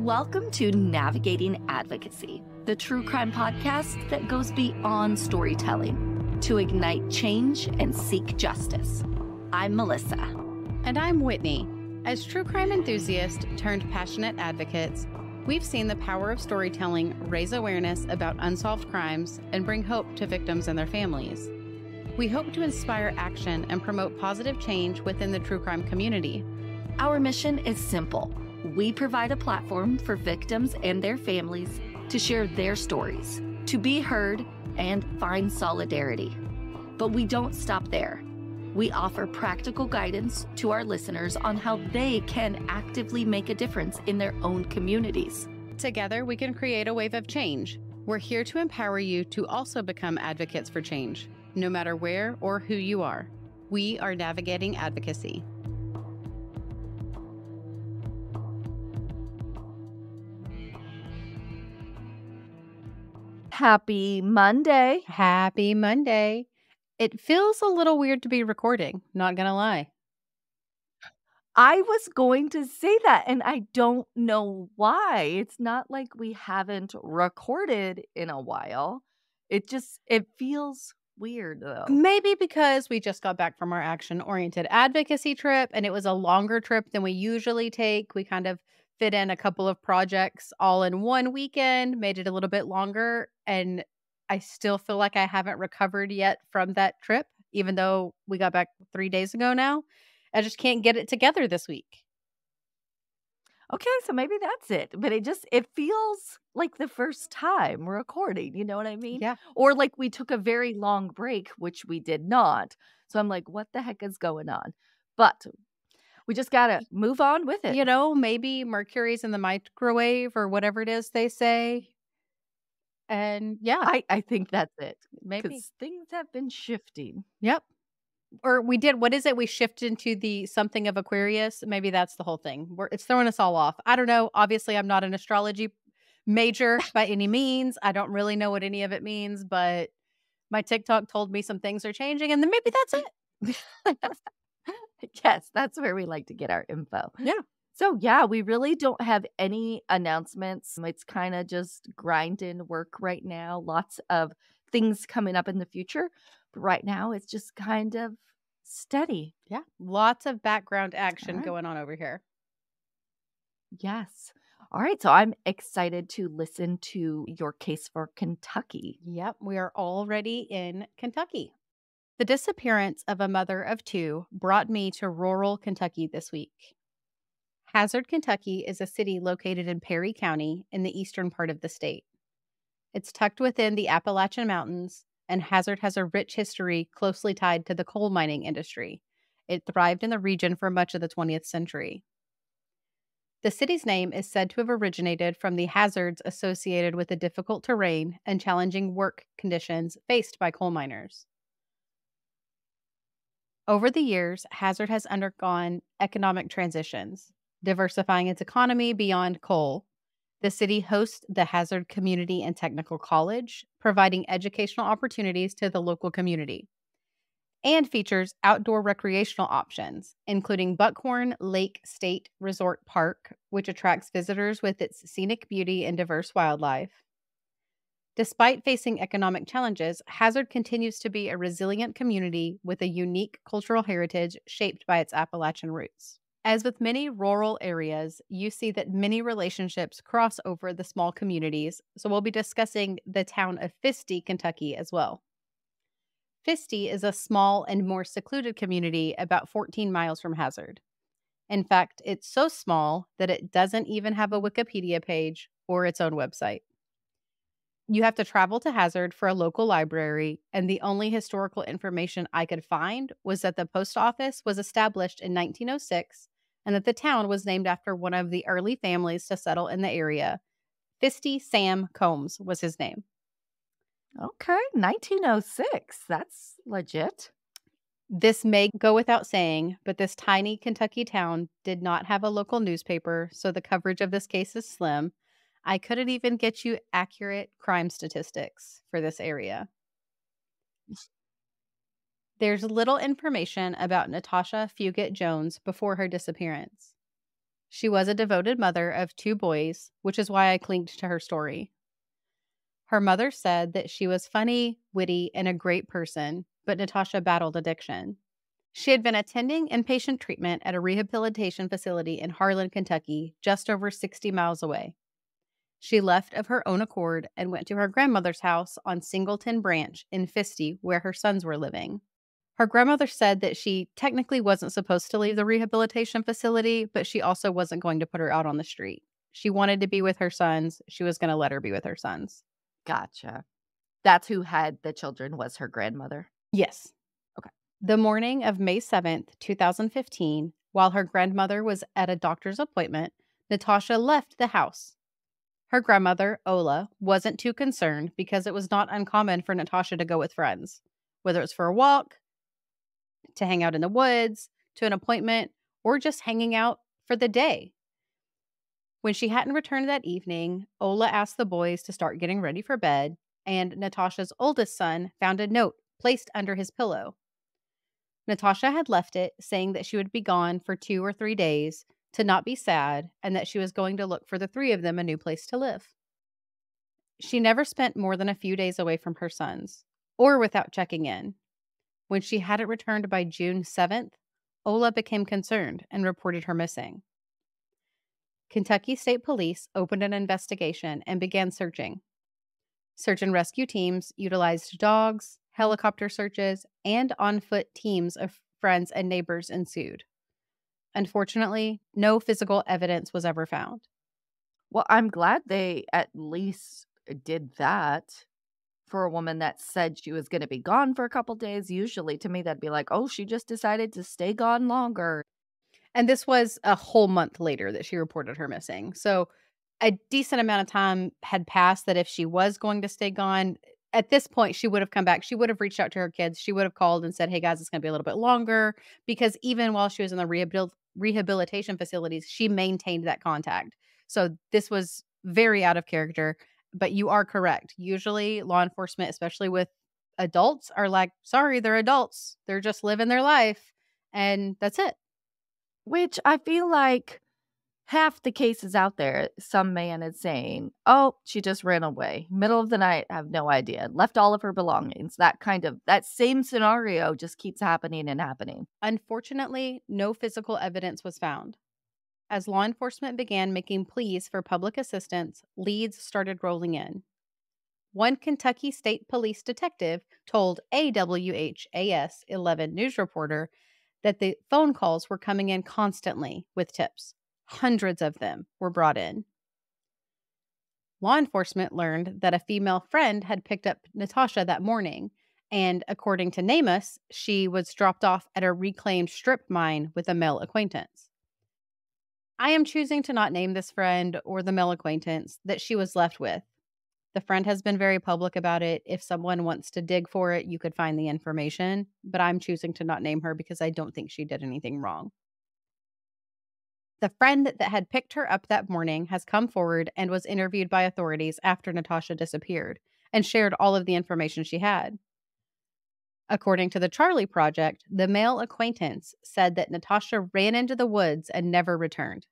Welcome to Navigating Advocacy, the true crime podcast that goes beyond storytelling to ignite change and seek justice. I'm Melissa. And I'm Whitney. As true crime enthusiasts turned passionate advocates, we've seen the power of storytelling raise awareness about unsolved crimes and bring hope to victims and their families. We hope to inspire action and promote positive change within the true crime community. Our mission is simple we provide a platform for victims and their families to share their stories, to be heard, and find solidarity. But we don't stop there. We offer practical guidance to our listeners on how they can actively make a difference in their own communities. Together, we can create a wave of change. We're here to empower you to also become advocates for change, no matter where or who you are. We are navigating advocacy. Happy Monday. Happy Monday. It feels a little weird to be recording, not gonna lie. I was going to say that, and I don't know why. It's not like we haven't recorded in a while. It just it feels weird though. Maybe because we just got back from our action oriented advocacy trip and it was a longer trip than we usually take. We kind of fit in a couple of projects all in one weekend, made it a little bit longer. And I still feel like I haven't recovered yet from that trip, even though we got back three days ago now. I just can't get it together this week. Okay, so maybe that's it. But it just it feels like the first time recording, you know what I mean? Yeah. Or like we took a very long break, which we did not. So I'm like, what the heck is going on? But we just got to move on with it. You know, maybe Mercury's in the microwave or whatever it is they say. And yeah, I, I think that's it. maybe. things have been shifting. Yep. Or we did, what is it? We shifted into the something of Aquarius. Maybe that's the whole thing. We're, it's throwing us all off. I don't know. Obviously, I'm not an astrology major by any means. I don't really know what any of it means, but my TikTok told me some things are changing, and then maybe that's it. yes, that's where we like to get our info. Yeah. So, yeah, we really don't have any announcements. It's kind of just grinding work right now. Lots of things coming up in the future. But right now, it's just kind of steady. Yeah. Lots of background action right. going on over here. Yes. All right. So, I'm excited to listen to your case for Kentucky. Yep. We are already in Kentucky. The disappearance of a mother of two brought me to rural Kentucky this week. Hazard, Kentucky is a city located in Perry County in the eastern part of the state. It's tucked within the Appalachian Mountains, and Hazard has a rich history closely tied to the coal mining industry. It thrived in the region for much of the 20th century. The city's name is said to have originated from the hazards associated with the difficult terrain and challenging work conditions faced by coal miners. Over the years, Hazard has undergone economic transitions, diversifying its economy beyond coal. The city hosts the Hazard Community and Technical College, providing educational opportunities to the local community, and features outdoor recreational options, including Buckhorn Lake State Resort Park, which attracts visitors with its scenic beauty and diverse wildlife. Despite facing economic challenges, Hazard continues to be a resilient community with a unique cultural heritage shaped by its Appalachian roots. As with many rural areas, you see that many relationships cross over the small communities, so we'll be discussing the town of Fisty, Kentucky as well. Fisty is a small and more secluded community about 14 miles from Hazard. In fact, it's so small that it doesn't even have a Wikipedia page or its own website you have to travel to Hazard for a local library, and the only historical information I could find was that the post office was established in 1906 and that the town was named after one of the early families to settle in the area. Fisty Sam Combs was his name. Okay, 1906. That's legit. This may go without saying, but this tiny Kentucky town did not have a local newspaper, so the coverage of this case is slim. I couldn't even get you accurate crime statistics for this area. There's little information about Natasha Fugate Jones before her disappearance. She was a devoted mother of two boys, which is why I clinged to her story. Her mother said that she was funny, witty, and a great person, but Natasha battled addiction. She had been attending inpatient treatment at a rehabilitation facility in Harlan, Kentucky, just over 60 miles away. She left of her own accord and went to her grandmother's house on Singleton Branch in Fisty, where her sons were living. Her grandmother said that she technically wasn't supposed to leave the rehabilitation facility, but she also wasn't going to put her out on the street. She wanted to be with her sons. She was going to let her be with her sons. Gotcha. That's who had the children was her grandmother. Yes. Okay. The morning of May 7th, 2015, while her grandmother was at a doctor's appointment, Natasha left the house. Her grandmother, Ola, wasn't too concerned because it was not uncommon for Natasha to go with friends, whether it's for a walk, to hang out in the woods, to an appointment, or just hanging out for the day. When she hadn't returned that evening, Ola asked the boys to start getting ready for bed, and Natasha's oldest son found a note placed under his pillow. Natasha had left it saying that she would be gone for two or three days to not be sad and that she was going to look for the three of them a new place to live. She never spent more than a few days away from her sons or without checking in. When she hadn't returned by June 7th, Ola became concerned and reported her missing. Kentucky State Police opened an investigation and began searching. Search and rescue teams utilized dogs, helicopter searches, and on foot teams of friends and neighbors ensued. Unfortunately, no physical evidence was ever found. Well, I'm glad they at least uh, did that for a woman that said she was going to be gone for a couple days. Usually, to me, that'd be like, oh, she just decided to stay gone longer. And this was a whole month later that she reported her missing. So a decent amount of time had passed that if she was going to stay gone, at this point, she would have come back. She would have reached out to her kids. She would have called and said, Hey guys, it's going to be a little bit longer. Because even while she was in the rehabil- rehabilitation facilities, she maintained that contact. So this was very out of character. But you are correct. Usually, law enforcement, especially with adults, are like, Sorry, they're adults. They're just living their life. And that's it. Which I feel like half the cases out there, some man is saying, Oh, she just ran away. Middle of the night, I have no idea. Left all of her belongings. That kind of, that same scenario just keeps happening and happening. Unfortunately, no physical evidence was found. As law enforcement began making pleas for public assistance, leads started rolling in. One Kentucky State Police detective told a WHAS 11 news reporter that the phone calls were coming in constantly with tips. Hundreds of them were brought in. Law enforcement learned that a female friend had picked up Natasha that morning, and according to NamUs, she was dropped off at a reclaimed strip mine with a male acquaintance. I am choosing to not name this friend or the male acquaintance that she was left with the friend has been very public about it. If someone wants to dig for it, you could find the information, but I'm choosing to not name her because I don't think she did anything wrong. The friend that had picked her up that morning has come forward and was interviewed by authorities after Natasha disappeared and shared all of the information she had. According to the Charley Project, the male acquaintance said that Natasha ran into the woods and never returned,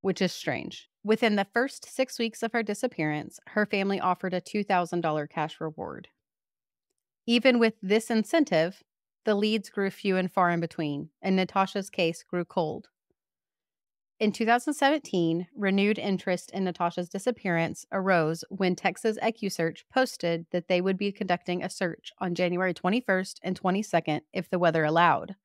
which is strange. Within the first six weeks of her disappearance, her family offered a $2,000 cash reward. Even with this incentive, the leads grew few and far in between, and Natasha's case grew cold. In 2017, renewed interest in Natasha's disappearance arose when Texas EquuSearch posted that they would be conducting a search on January 21st and 22nd if the weather allowed.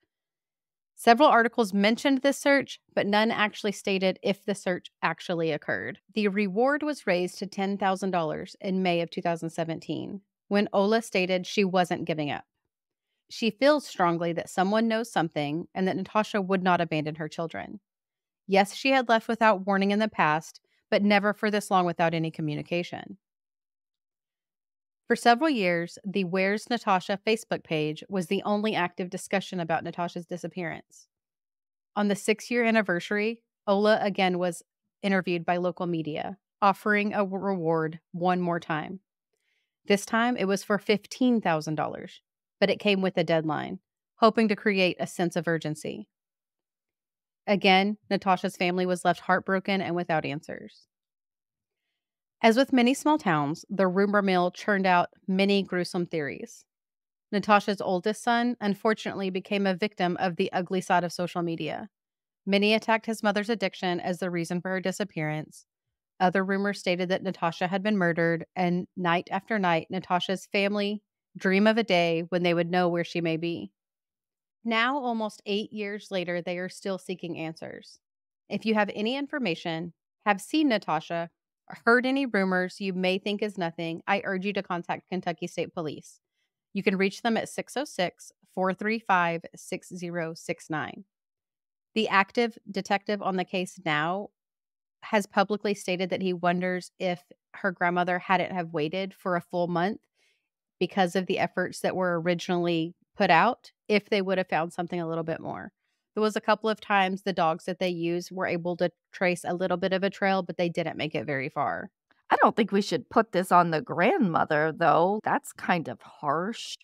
Several articles mentioned this search, but none actually stated if the search actually occurred. The reward was raised to $10,000 in May of 2017 when Ola stated she wasn't giving up. She feels strongly that someone knows something and that Natasha would not abandon her children. Yes, she had left without warning in the past, but never for this long without any communication. For several years, the Where's Natasha Facebook page was the only active discussion about Natasha's disappearance. On the six year anniversary, Ola again was interviewed by local media, offering a reward one more time. This time it was for $15,000, but it came with a deadline, hoping to create a sense of urgency. Again, Natasha's family was left heartbroken and without answers. As with many small towns, the rumor mill churned out many gruesome theories. Natasha's oldest son, unfortunately, became a victim of the ugly side of social media. Many attacked his mother's addiction as the reason for her disappearance. Other rumors stated that Natasha had been murdered, and night after night, Natasha's family dream of a day when they would know where she may be. Now, almost eight years later, they are still seeking answers. If you have any information, have seen Natasha, heard any rumors you may think is nothing, I urge you to contact Kentucky State Police. You can reach them at 606 435 6069. The active detective on the case now has publicly stated that he wonders if her grandmother hadn't have waited for a full month because of the efforts that were originally put out if they would have found something a little bit more. There was a couple of times the dogs that they used were able to trace a little bit of a trail, but they didn't make it very far. I don't think we should put this on the grandmother, though. That's kind of harsh.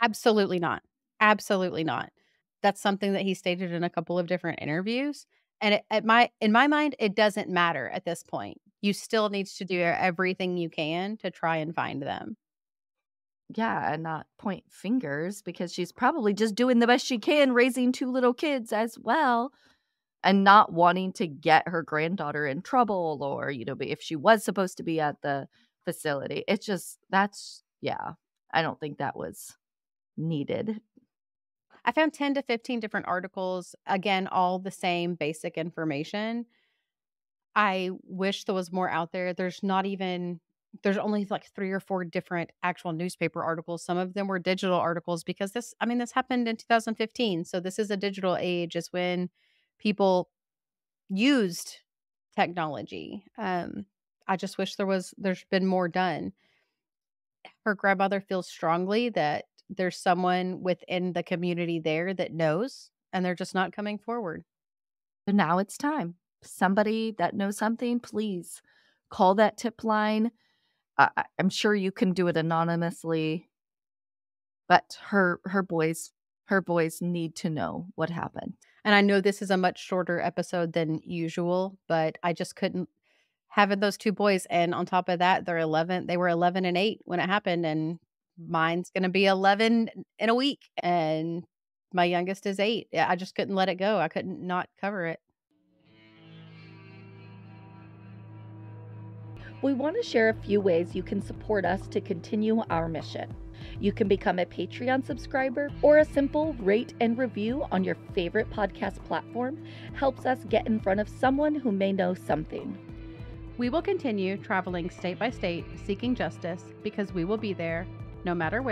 Absolutely not. Absolutely not. That's something that he stated in a couple of different interviews. And it, at my in my mind, it doesn't matter at this point. You still need to do everything you can to try and find them. Yeah, and not point fingers because she's probably just doing the best she can raising two little kids as well and not wanting to get her granddaughter in trouble or you know if she was supposed to be at the facility. It's just that's yeah i don't think that was needed. I found 10 to 15 different articles again all the same basic information. I wish there was more out there. There's not even there's only like three or four different actual newspaper articles some of them were digital articles because this i mean this happened in 2015 so this is a digital age is when people used technology. Um, I just wish there was there's been more done. Her grandmother feels strongly that there's someone within the community there that knows, and they're just not coming forward. So now it's time. Somebody that knows something, please call that tip line. Uh, I'm sure you can do it anonymously, but her her boys her boys need to know what happened. And I know this is a much shorter episode than usual, but I just couldn't having those two boys and on top of that they're 11 they were 11 and 8 when it happened and mine's going to be 11 in a week and my youngest is 8 i just couldn't let it go. I couldn't not cover it we want to share a few ways you can support us to continue our mission you can become a Patreon subscriber or a simple rate and review on your favorite podcast platform helps us get in front of someone who may know something. We will continue traveling state by state seeking justice because we will be there no matter where.